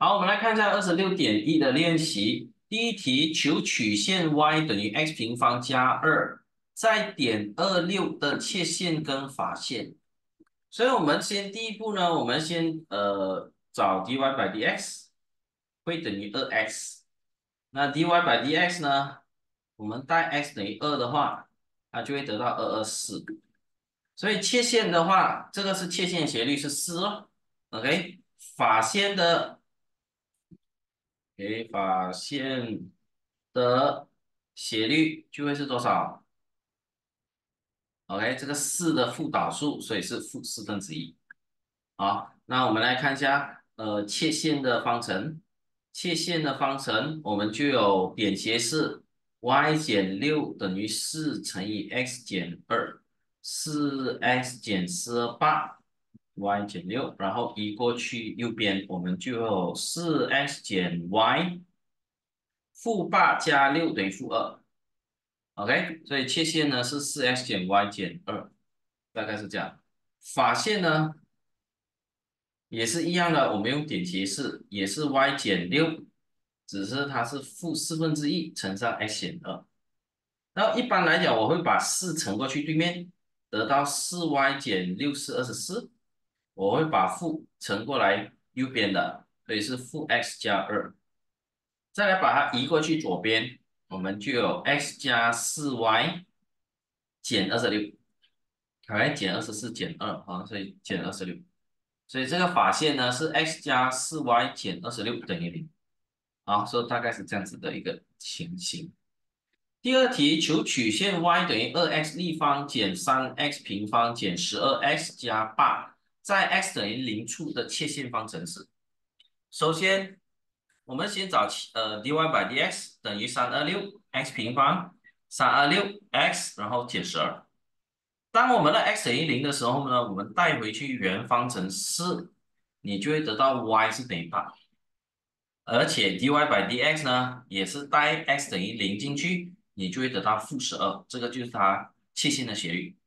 好，我们来看一下二十六点一的练习。第一题，求曲线 y 等于 x 平方加二，在点二六的切线跟法线。所以，我们先第一步呢，我们先呃找 dy by dx 会等于二 x。那 dy by dx 呢，我们带 x 等于二的话，它就会得到二二四。所以切线的话，这个是切线斜率是四哦。OK，法线的。给法线的斜率就会是多少？OK，这个四的负导数，所以是负四分之一。好，那我们来看一下，呃，切线的方程，切线的方程，我们就有点斜式 y 减六等于四乘以 x 减二，四 x 减四二八。Y 减六，然后移过去右边，我们就有四 x 减 y 负八加六等于负二，OK，所以切线呢是四 x 减 y 减二，大概是这样。法线呢也是一样的，我们用点斜式，也是 y 减六，只是它是负四分之一乘上 x 减二。然后一般来讲，我会把四乘过去对面，得到四 y 减六是二十四。我会把负乘过来右边的，所以是负 x 加二，再来把它移过去左边，我们就有 x 加四 y 减二十六，来减二十四减二啊，所以减二十六，所以这个法线呢是 x 加四 y 减二十六等于零，好，所以大概是这样子的一个情形。第二题，求曲线 y 等于二 x 立方减三 x 平方减十二 x 加八。在 x 等于零处的切线方程式。首先，我们先找呃 dy by dx 等于三二六 x 平方三二六 x，然后减十二。当我们的 x 等于零的时候呢，我们带回去原方程式，你就会得到 y 是等于八。而且 dy by dx 呢，也是带 x 等于零进去，你就会得到负十二。这个就是它切线的斜率。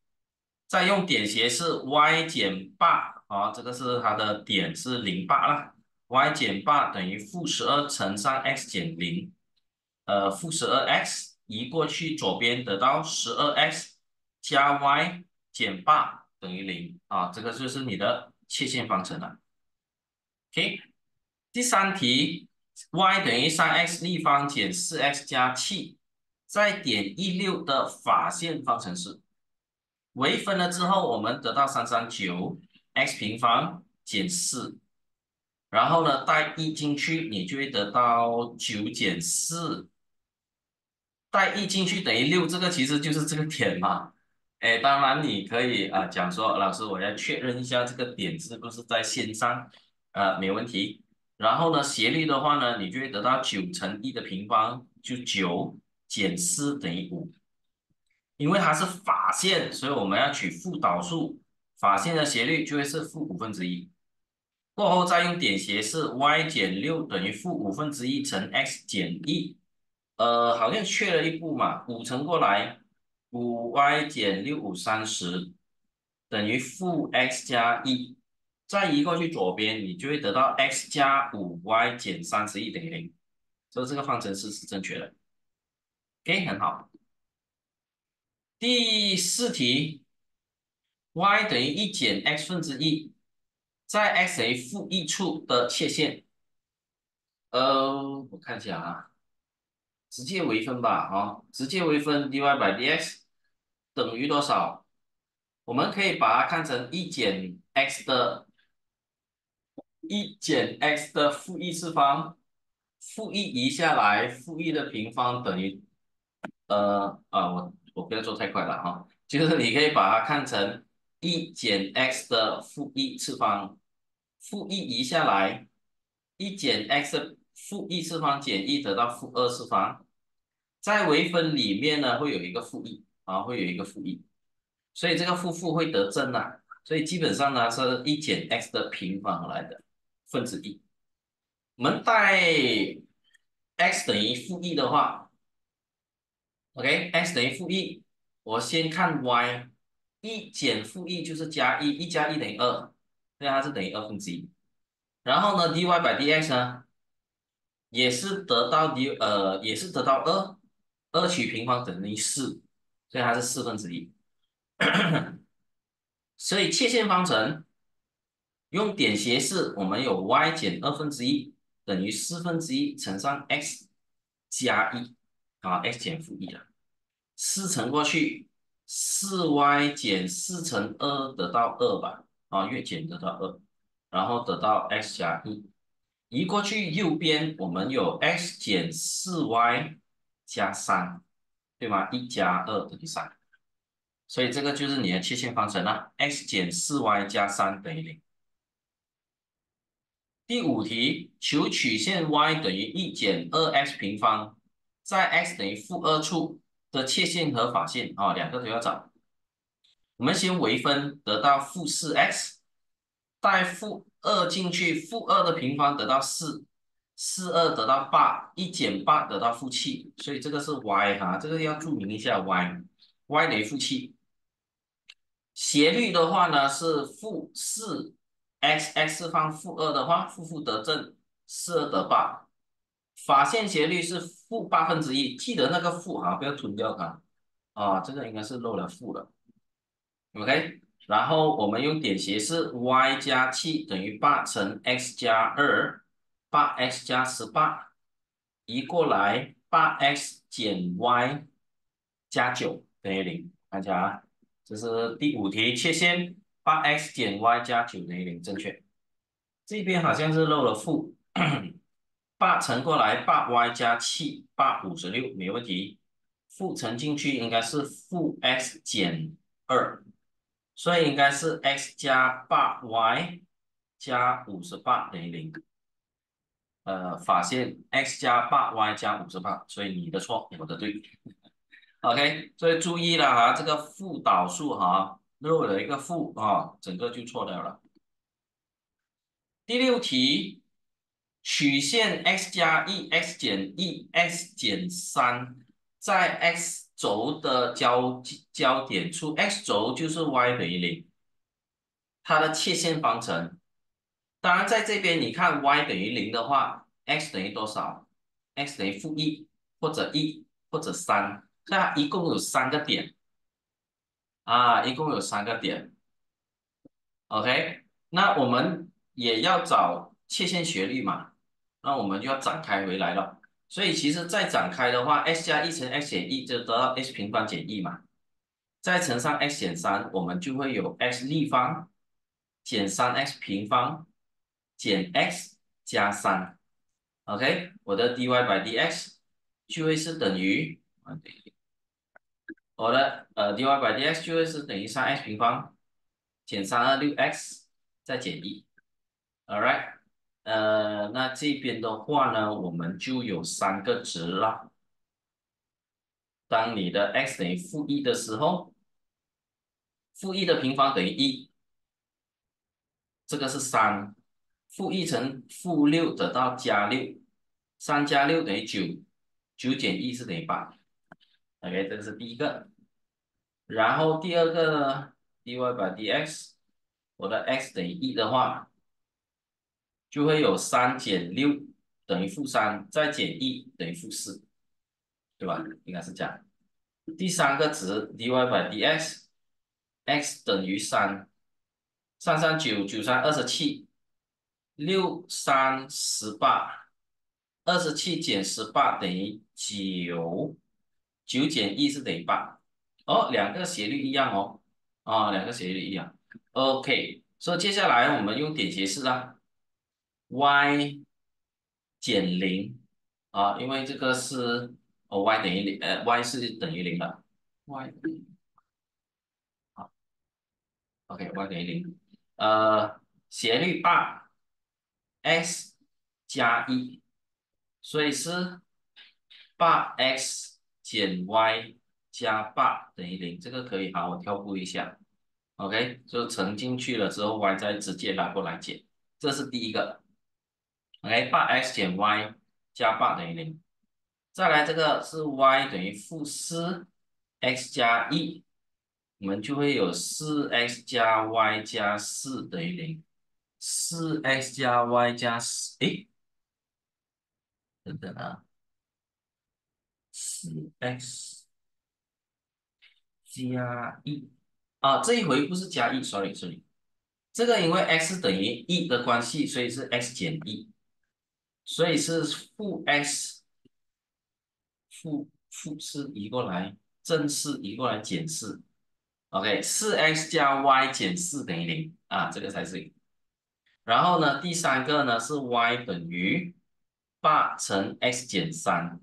再用点斜是 y 减八，啊，这个是它的点是零八了，y 减八等于负十二乘上 x 减零，呃，负十二 x 移过去左边得到十二 x 加 y 减八等于零，啊，这个就是你的切线方程了。OK，第三题，y 等于三 x 立方减四 x 加七，在点一六的法线方程式。微分了之后，我们得到三三九 x 平方减四，然后呢带一进去，你就会得到九减四，带一进去等于六，这个其实就是这个点嘛。哎，当然你可以啊讲说，老师我要确认一下这个点是不是在线上，呃，没问题。然后呢斜率的话呢，你就会得到九乘一的平方就九减四等于五。因为它是法线，所以我们要取负导数，法线的斜率就会是负五分之一。过后再用点斜式 y 减六等于负五分之一乘 x 减一，呃，好像缺了一步嘛，五乘过来，五 y 减六五三十等于负 x 加一，再移过去左边，你就会得到 x 加五 y 减三十一等于零，所以这个方程式是正确的。OK，很好。第四题，y 等于一减 x 分之一，在 x 等于负一处的切线。呃，我看一下啊，直接微分吧，啊，直接微分 dy by dx 等于多少？我们可以把它看成一减 x 的，一减 x 的负一次方，负一移下来，负一的平方等于，呃，啊我。我不要做太快了哈，就是你可以把它看成一减 x 的负一次方，负一移下来，一减 x 的负一次方减一得到负二次方，在微分里面呢会有一个负一啊，会有一个负一，所以这个负负会得正啊，所以基本上呢是一减 x 的平方来的分之一。我们带 x 等于负一的话。OK，x 等于负一，我先看 y，一减负一就是加一，一加一等于二，所以它是等于二分之一。然后呢，dy by dx 呢，也是得到 d 呃，也是得到二，二取平方等于四，所以它是四分之一。所以切线方程用点斜式，我们有 y 减二分之一等于四分之一乘上 x 加一啊，x 减负一了，四乘过去，四 y 减四乘二得到二吧，啊，越减得到二，然后得到 x 加一，移过去右边我们有 x 减四 y 加三，对吗？一加二等于三。所以这个就是你的切线方程了，x 减四 y 加三等于零。第五题，求曲线 y 等于一减二 x 平方，在 x 等于负二处的切线和法线啊，两个都要找。我们先微分，得到负四 x，带负二进去，负二的平方得到四，四二得到八，一减八得到负七，所以这个是 y 哈，这个要注明一下 y，y 等于负七。斜率的话呢是负四 x，x 方负二的话，负负得正，四二得八。法线斜率是负八分之一，记得那个负哈，不要吞掉它。啊，这个应该是漏了负的。OK，然后我们用点斜式，y 加七等于八乘 x 加二，八 x 加十八，移过来，八 x 减 y 加九等于零，看一下啊。这是第五题，切线八 x 减 y 加九等于零，正确。这边好像是漏了负，八乘过来，八 y 加七，八五十六，没问题。负乘进去应该是负 x 减二，所以应该是 x 加八 y 加五十八等于零。呃，发现 x 加八 y 加五十八，所以你的错，我的对。OK，所以注意了哈，这个负导数哈漏了一个负啊，整个就错掉了。第六题，曲线 x 加一 x 减一 x 减三，在 x 轴的交交点处，x 轴就是 y 等于零，它的切线方程。当然在这边你看 y 等于零的话，x 等于多少？x 等于负一或者一或者三。那一共有三个点啊，一共有三个点，OK，那我们也要找切线斜率嘛，那我们就要展开回来了。所以其实再展开的话，x 加一乘 x 减一就得到 x 平方减一嘛，再乘上 x 减三，我们就会有 x 立方减三 x 平方减 x 加三，OK，我的 dy by dx 就会是等于我的呃 dy by dx 就会是等于三 x 平方减三二六 x 再减一，All right，呃，那这边的话呢，我们就有三个值了。当你的 x 等于负一的时候，负一的平方等于一，这个是三，负一乘负六得到加六，三加六等于九，九减一是等于八。OK，这个是第一个。然后第二个呢，dy by dx，我的 x 等于一的话，就会有三减六等于负三，再减一等于负四，对吧？应该是这样。第三个值 dy by dx，x 等于三，三三九九三二十七，六三十八，二十七减十八等于九，九减一是等于八。哦，两个斜率一样哦，啊，两个斜率一样，OK，所以接下来我们用点斜式啦，y 减零啊，因为这个是哦，y 等于零，呃，y 是等于零的，y 好，OK，y 等于零，呃，斜率八，x 加一，所以是八 x 减 y。加八等于零，这个可以好，我跳过一下，OK，就乘进去了之后，y 再直接拿过来减，这是第一个，OK，八 x 减 y 加八等于零，再来这个是 y 等于负四 x 加一，我们就会有四 x 加 y 加四等于零，四 x 加 y 加四，哎，等等啊，四 x 加一啊，这一回不是加一，sorry sorry，这个因为 x 等于一的关系，所以是 x 减一，所以是负 x 负负四移过来，正四移过来减四，OK，四 x 加 y 减四等于零啊，这个才是。然后呢，第三个呢是 y 等于八乘 x 减三，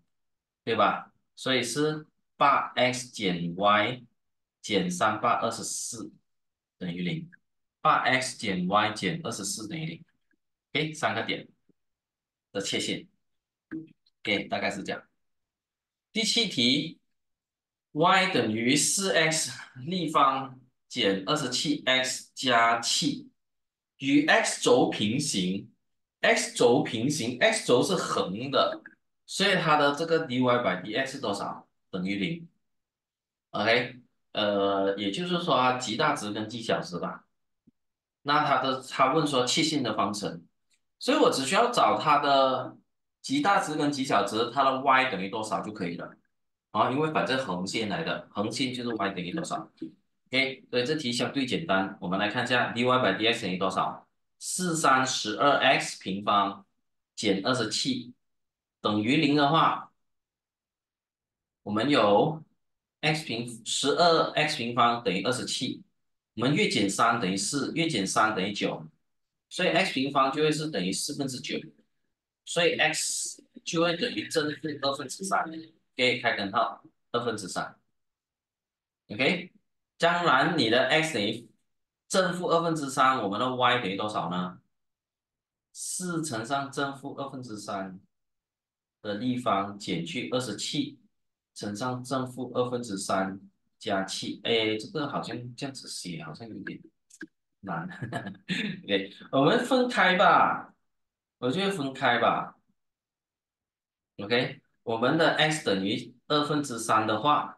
对吧？所以是八 x 减 y 减三八二十四等于零，八 x 减 y 减二十四等于零，OK，三个点的切线，OK，大概是这样。第七题，y 等于四 x 立方减二十七 x 加七。与 x 轴平行，x 轴平行，x 轴是横的，所以它的这个 dy by dx 是多少？等于零。OK，呃，也就是说极大值跟极小值吧。那它的他问说切线的方程，所以我只需要找它的极大值跟极小值，它的 y 等于多少就可以了。啊，因为反正横线来的，横线就是 y 等于多少。OK，所以这题相对简单。我们来看一下 dy by dx 等于多少？四三十二 x 平方减二十七等于零的话，我们有 x 平十二 x 平方等于二十七，我们越减三等于四，越减三等于九，所以 x 平方就会是等于四分之九，所以 x 就会等于正负二分之三。OK，开根号，二分之三。OK。当然，你的 x 等于正负二分之三，我们的 y 等于多少呢？四乘上正负二分之三的立方减去二十七乘上正负二分之三加七。哎，这个好像这样子写好像有点 难。OK，我们分开吧，我就分开吧。OK，我们的 x 等于二分之三的话。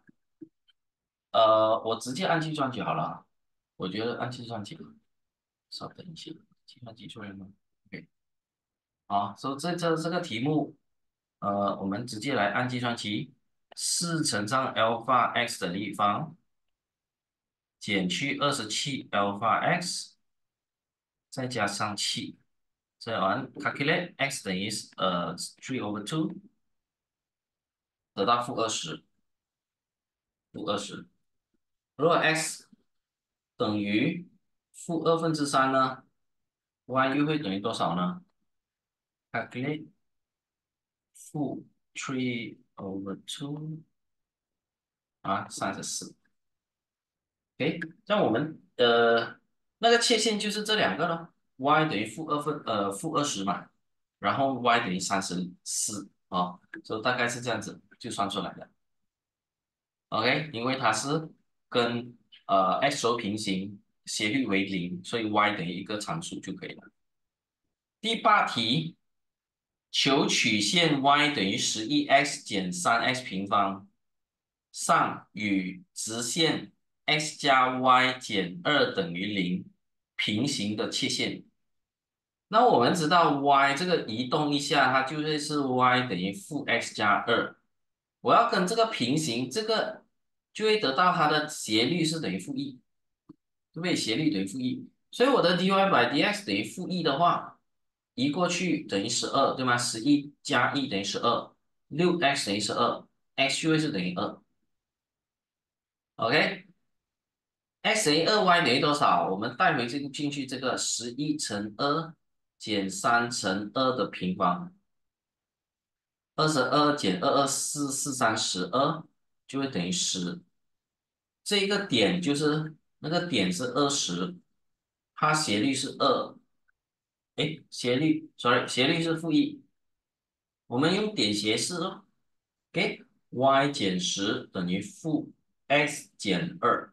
呃，我直接按计算机好了，我觉得按计算机，稍等一下，计算器出来吗？OK，好，所以这这这个题目，呃，我们直接来按计算器，四乘上 alpha x 的立方减去二十七 alpha x，再加上七，再完 calculate x 等于呃 three over two，得到负二十，负二十。如果 x 等于负二分之三呢？y 又会等于多少呢？calculate 负 three over two 啊，三十四。OK，像我们呃那个切线就是这两个咯 y 等于负二分呃负二十嘛，然后 y 等于三十四啊，就大概是这样子就算出来的。OK，因为它是。跟呃 x 轴平行，斜率为零，所以 y 等于一个常数就可以了。第八题，求曲线 y 等于十一 x 减三 x 平方上与直线 x 加 y 减二等于零平行的切线。那我们知道 y 这个移动一下，它就会是 y 等于负 x 加二。我要跟这个平行，这个。就会得到它的斜率是等于负一，对不对？斜率等于负一，所以我的 dy by dx 等于负一的话，移过去等于十二，对吗？十一加一等于十二，六 x 等于十二，x 就会是等于二。X 等于二，y 等于多少？我们带回这个进去，这个十一乘二减三乘二的平方，二十二减二二四四三十二。就会等于十，这一个点就是那个点是二十，它斜率是二，哎，斜率，sorry，斜率是负一，我们用点斜式咯，OK，y 减十等于负 x 减二，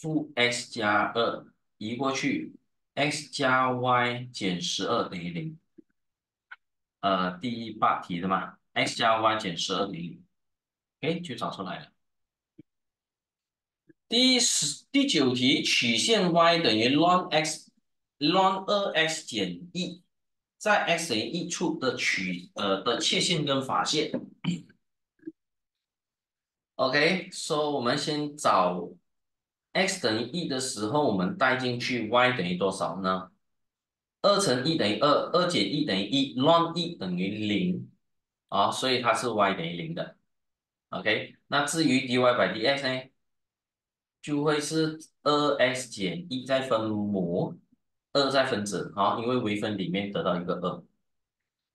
负 x 加二移过去，x 加 y 减十二等于零，呃，第八题的嘛，x 加 y 减十二等于零。哎，就找出来了。第十第九题，曲线 y 等于 ln x ln 二 x 减一，在 x 等于一处的曲呃的切线跟法线。OK，so 我们先找 x 等于一的时候，我们带进去 y 等于多少呢？二乘一等于二，二减一等于一，ln 一等于零，啊，所以它是 y 等于零的。OK，那至于 dy by dx 呢，就会是二 x 减一再分母二再分子，啊，因为微分里面得到一个二，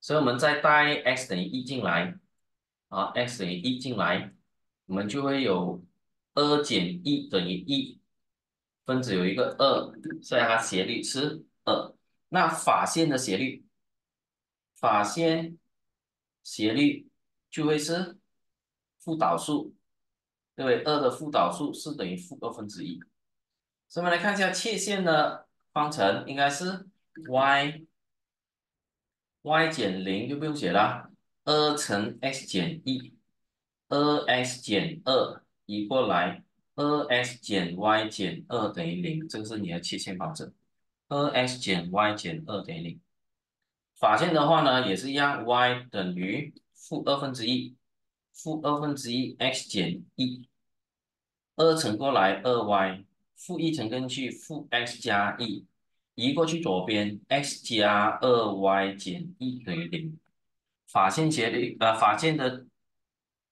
所以我们再带 x 等于一进来，啊，x 等于一进来，我们就会有二减一等于一，分子有一个二，所以它斜率是二。那法线的斜率，法线斜率就会是负导数，对不对？二的负导数是等于负二分之一。所以我们来看一下切线的方程，应该是 y y 减零就不用写了，二乘 x 减一，二 x 减二移过来，二 x 减 y 减二等于零，这个是你的切线方程。二 x 减 y 减二等于零，法线的话呢也是一样，y 等于负二分之一，负二分之一 x 减一，二乘过来二 y，负一乘进去负 x 加一，移过去左边 x 加二 y 减一等于零，法线斜率呃法线的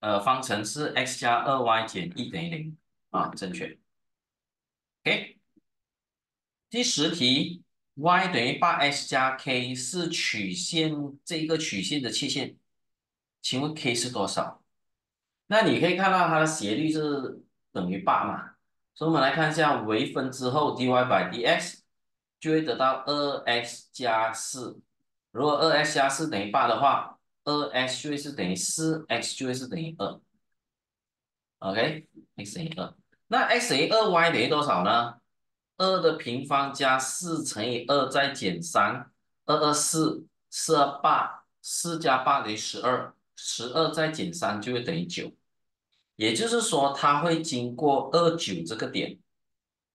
呃方程是 x 加二 y 减一等于零啊，正确，OK。第十题，y 等于八 x 加 k 是曲线这一个曲线的切线，请问 k 是多少？那你可以看到它的斜率是等于八嘛，所以我们来看一下微分之后 dy by dx 就会得到二 x 加四。如果二 x 加四等于八的话，二 x 就会是等于四，x 就会是等于二。OK，x 等于二，那 x 等于二，y 等于多少呢？二的平方加四乘以二再减三，二二四，四二八，四加八等于十二，十二再减三就会等于九。也就是说，它会经过二九这个点，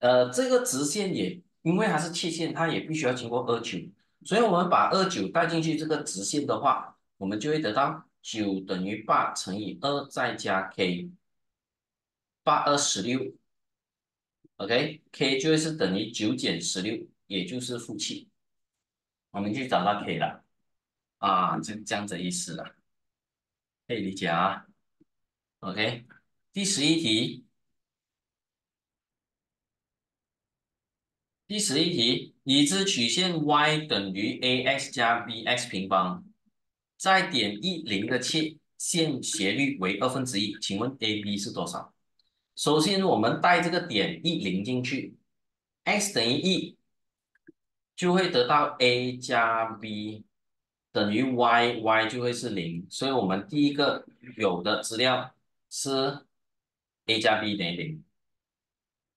呃，这个直线也因为它是切线，它也必须要经过二九，所以我们把二九带进去这个直线的话，我们就会得到九等于八乘以二再加 k，八二十六。OK，k 就会是等于九减十六，也就是负七，我们就找到 k 了，啊，就这样子意思了，可以理解啊。OK，第十一题，第十一题，已知曲线 y 等于 ax 加 bx 平方，在点一零的切线斜率为二分之一，请问 AB 是多少？首先，我们带这个点一零进去，x 等于一，就会得到 a 加 b 等于 y，y 就会是零。所以，我们第一个有的资料是 a 加 b 等于零。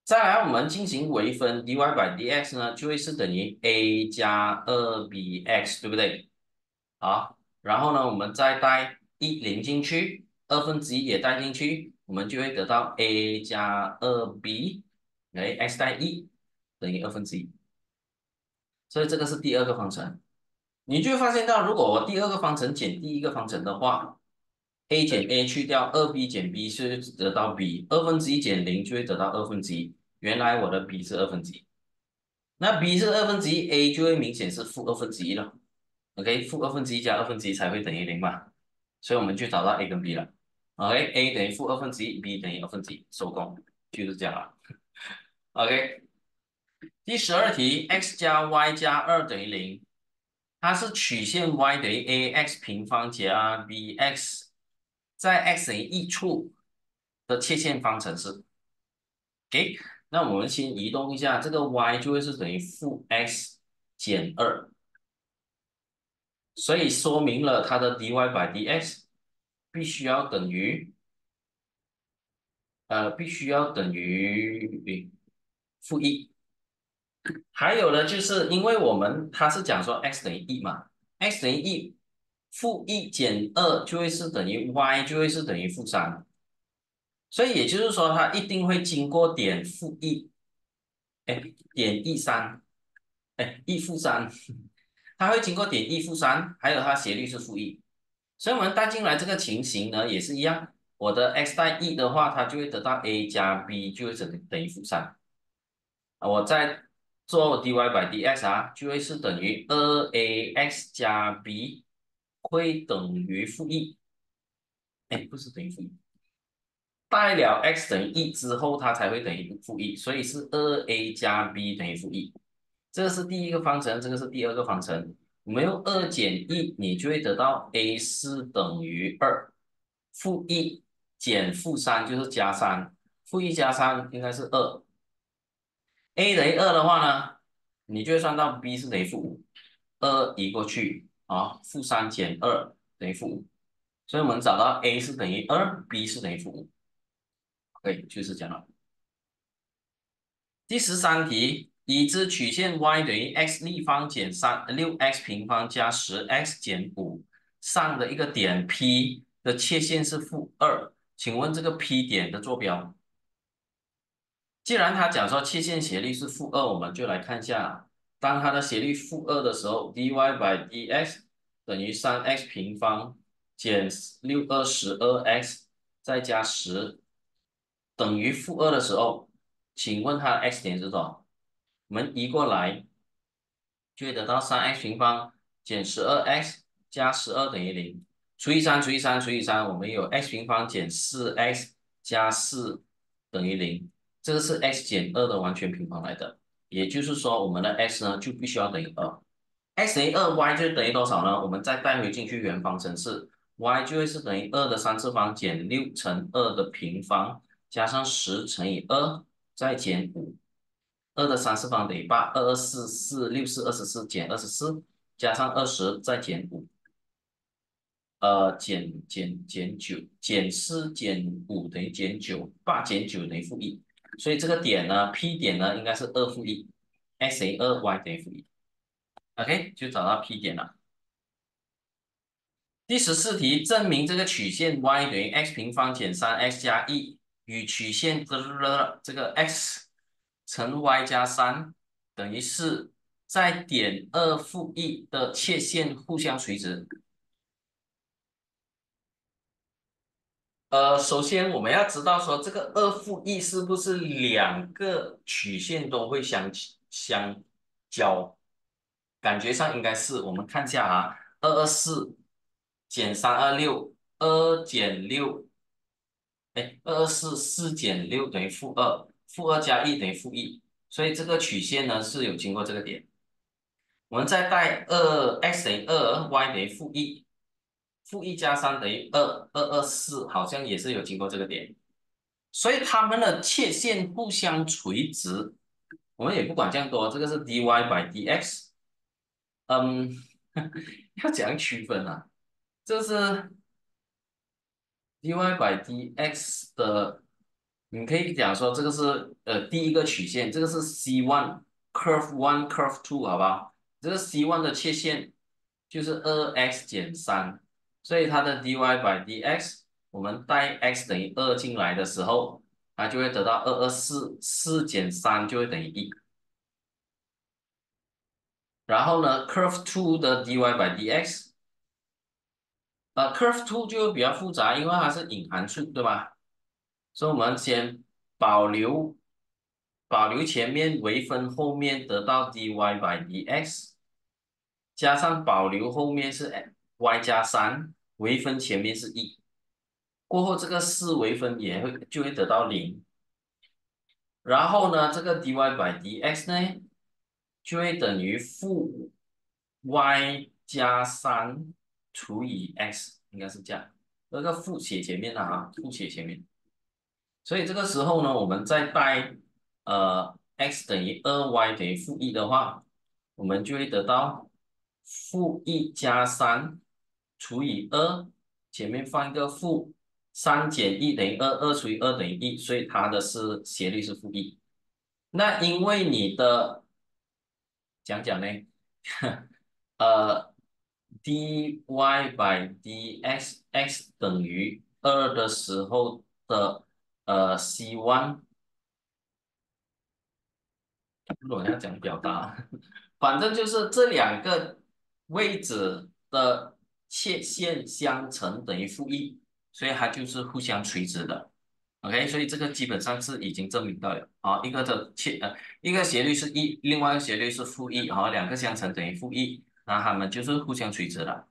再来，我们进行微分，dy by dx 呢，就会是等于 a 加二 bx，对不对？好，然后呢，我们再带一零进去，二分之一也带进去。我们就会得到 a 加二 b，哎，x 带一等于二分之一，所以这个是第二个方程。你就会发现到，如果我第二个方程减第一个方程的话，a 减 a 去掉，二 b 减 b 是得到 b，二分之一减零就会得到二分之一。原来我的 b 是二分之一，那 b 是二分之一，a 就会明显是负二分之一了。OK，负二分之一加二分之一才会等于零嘛，所以我们就找到 a 跟 b 了。OK，a 等于负二分之一，b 等于二分之一，收工，就是这样了。OK，第十二题，x 加 y 加二等于零，它是曲线 y 等于 ax 平方加 bx，在 x 等于一处的切线方程式。OK，那我们先移动一下，这个 y 就会是等于负 x 减二，所以说明了它的 dy by dx。必须要等于，呃，必须要等于负一。还有呢，就是因为我们它是讲说 x 等于一嘛，x 等于一，负一减二就会是等于 y 就会是等于负三，所以也就是说它一定会经过点负一，哎，点一三，哎，e 负三，它会经过点 e 负三，还有它斜率是负一，所以我们带进来这个情形呢也是一样，我的 x 带 e 的话，它就会得到 a 加 b 就会等等于负三，啊，我在做 dy by dx 啊，就会是等于二 ax 加 b 会等于负一，哎，不是等于负一。带了 x 等于一之后，它才会等于负一，所以是二 a 加 b 等于负一。这个是第一个方程，这个是第二个方程。我们用二减一，你就会得到 a 四等于二，负一减负三就是加三，负一加三应该是二。a 等于二的话呢，你就会算到 b 是等于负五，二移过去啊，负三减二等于负五，所以我们找到 a 是等于二，b 是等于负五。对，就是讲了。第十三题，已知曲线 y 等于 x 立方减三六 x 平方加十 x 减五上的一个点 P 的切线是负二，请问这个 P 点的坐标？既然他讲说切线斜率是负二，我们就来看一下，当它的斜率负二的时候，dy by dx 等于三 x 平方减六二十二 x 再加十。等于负二的时候，请问它的 x 点是多少？我们移过来，就会得到三 x 平方减十二 x 加十二等于零，除以三除以三除以三，我们有 x 平方减四 x 加四等于零，这个是 x 减二的完全平方来的，也就是说我们的 x 呢就必须要等于二，x 等于二，y 就等于多少呢？我们再带回进去原方程式，y 就会是等于二的三次方减六乘二的平方。加上十乘以二，再减五，二的三次方等于八，二二四四六四二十四减二十四，加上二十再减五，呃减减减九，减四减五等于减九，八减九等于负一，所以这个点呢，P 点呢应该是二负一，x 等于二，y 等于负一，OK 就找到 P 点了。第十四题，证明这个曲线 y 等于 x 平方减三 x 加一。与曲线的这个 x 乘 y 加三等于四，在点二负一的切线互相垂直。呃，首先我们要知道说这个二负一是不是两个曲线都会相相交？感觉上应该是。我们看一下啊，二二四减三二六，二减六。哎，二二四四减六等于负二，负二加一等于负一，所以这个曲线呢是有经过这个点。我们再带二 x 等于二，y 等于负一，负一加三等于二，二二四好像也是有经过这个点，所以它们的切线互相垂直。我们也不管这样多，这个是 dy by dx。嗯，要怎样区分啊？这是。dy by dx 的，你可以讲说这个是呃第一个曲线，这个是 c one curve one curve two 好吧？这个 c one 的切线就是二 x 减三，所以它的 dy by dx，我们带 x 等于二进来的时候，它就会得到二二四，四减三就会等于一。然后呢，curve two 的 dy by dx。呃，curve two 就会比较复杂，因为它是隐函数，对吧？所以我们先保留保留前面微分后面得到 dy by dx，加上保留后面是 y 加三，微分前面是一，过后这个四微分也会就会得到零，然后呢，这个 dy by dx 呢就会等于负 y 加三。除以 x 应该是这样，那个负写前面的啊，负写前面。所以这个时候呢，我们再带呃 x 等于二 y 等于负一的话，我们就会得到负一加三除以二，前面放一个负，三减一等于二，二除以二等于一，所以它的是斜率是负一。那因为你的讲讲呢，呃。dy by dx x 等于二的时候的呃 c one，我要讲表达 反正就是这两个位置的切线相乘等于负一，所以它就是互相垂直的。OK，所以这个基本上是已经证明到了啊，一个的切呃一个斜率是一，另外一个斜率是负一，啊，两个相乘等于负一，那它们就是互相垂直的。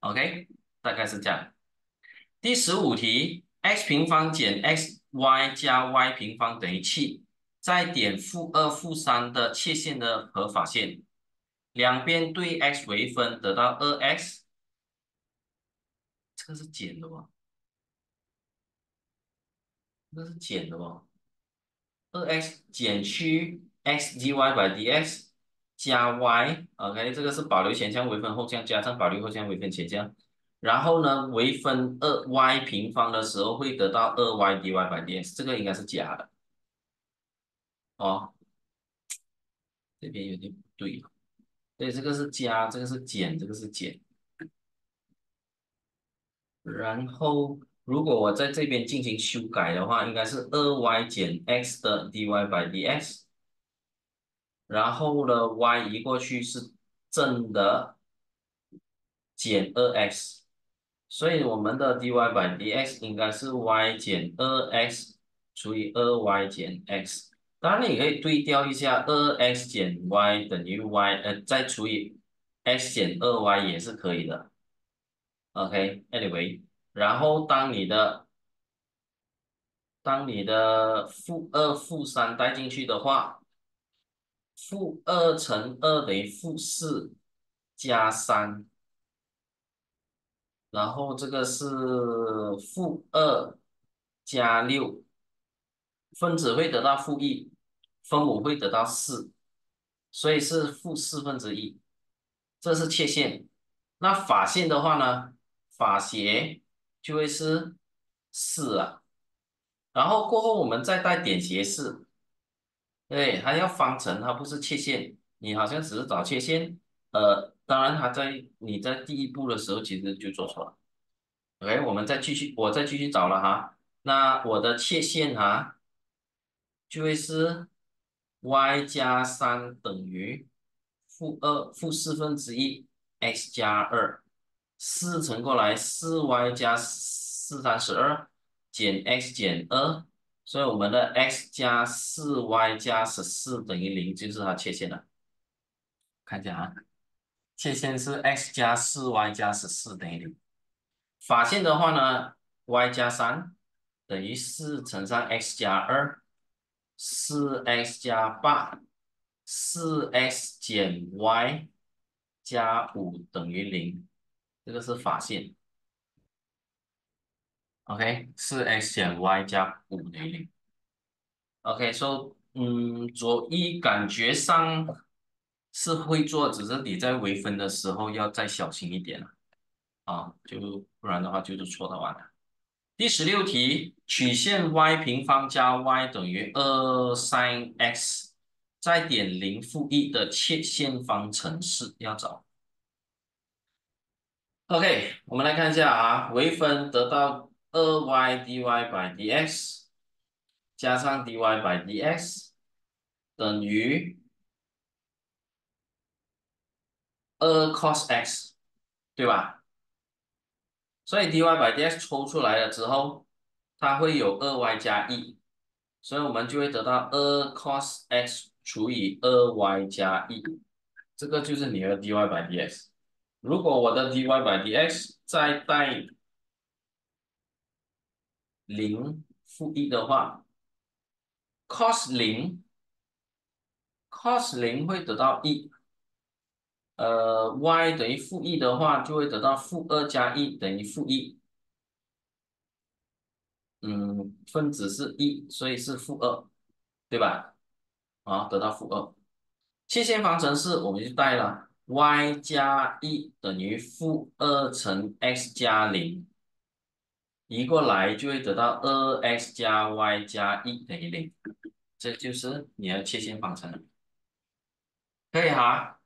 OK，大概是这样。第十五题，x 平方减 xy 加 y 平方等于七，在点负二负三的切线的合法线，两边对 x 为分，得到二 x，这个是减的吧？这个是减的哦。二 x 减去 x dy by dx 加 y，OK，这个是保留前项微分后项加上保留后项微分前项，然后呢，微分二 y 平方的时候会得到二 y dy by dx，这个应该是加的。哦，这边有点不对，对，这个是加，这个是减，这个是减，然后。如果我在这边进行修改的话，应该是二 y 减 x 的 dy by dx，然后呢，y 移过去是正的减二 x，所以我们的 dy by dx 应该是 y 减二 x 除以二 y 减 x，当然你可以对调一下，二 x 减 y 等于 y，呃，再除以 x 减二 y 也是可以的。OK，anyway。然后当你的当你的负二负三带进去的话，负二乘二等于负四加三，然后这个是负二加六，分子会得到负一，分母会得到四，所以是负四分之一，这是切线。那法线的话呢，法斜。就会是四啊，然后过后我们再带点斜式，对，它要方程，它不是切线，你好像只是找切线，呃，当然它在你在第一步的时候其实就做错了，OK，我们再继续，我再继续找了哈，那我的切线哈，就会是 y 加三等于负二负四分之一 x 加二。四乘过来，四 y 加四三十二减 x 减二，所以我们的 x 加四 y 加十四等于零，就是它切线了。看一下啊，切线是 x 加四 y 加十四等于零。法线的话呢，y 加三等于四乘上 x 加二，四 x 加八，四 x 减 y 加五等于零。这个是法线，OK，四 x 减 y 加五等于零，OK，so，嗯，左一感觉上是会做，只是你在微分的时候要再小心一点了，啊，就不然的话就是错的完了。第十六题，曲线 y 平方加 y 等于二 sin x，在点零负一的切线方程式要找。OK，我们来看一下啊，微分得到二 y dy by dx 加上 dy by dx 等于二 cos x，对吧？所以 dy by dx 抽出来了之后，它会有二 y 加一，所以我们就会得到二 cos x 除以二 y 加一，这个就是你的 dy by dx。如果我的 dy by dx 再带零负一的话，cos 零，cos 零会得到一，呃，y 等于负一的话，就会得到负二加一等于负一，嗯，分子是一，所以是负二，对吧？啊，得到负二，切线方程式我们就带了。y 加一等于负二乘 x 加零，移过来就会得到二 x 加 y 加一等于零，这就是你的切线方程。可以哈，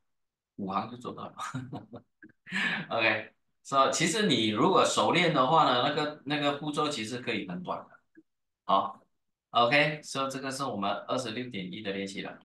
五行就做到了。OK，说其实你如果熟练的话呢，那个那个步骤其实可以很短的。好，OK，所以这个是我们二十六点一的练习了。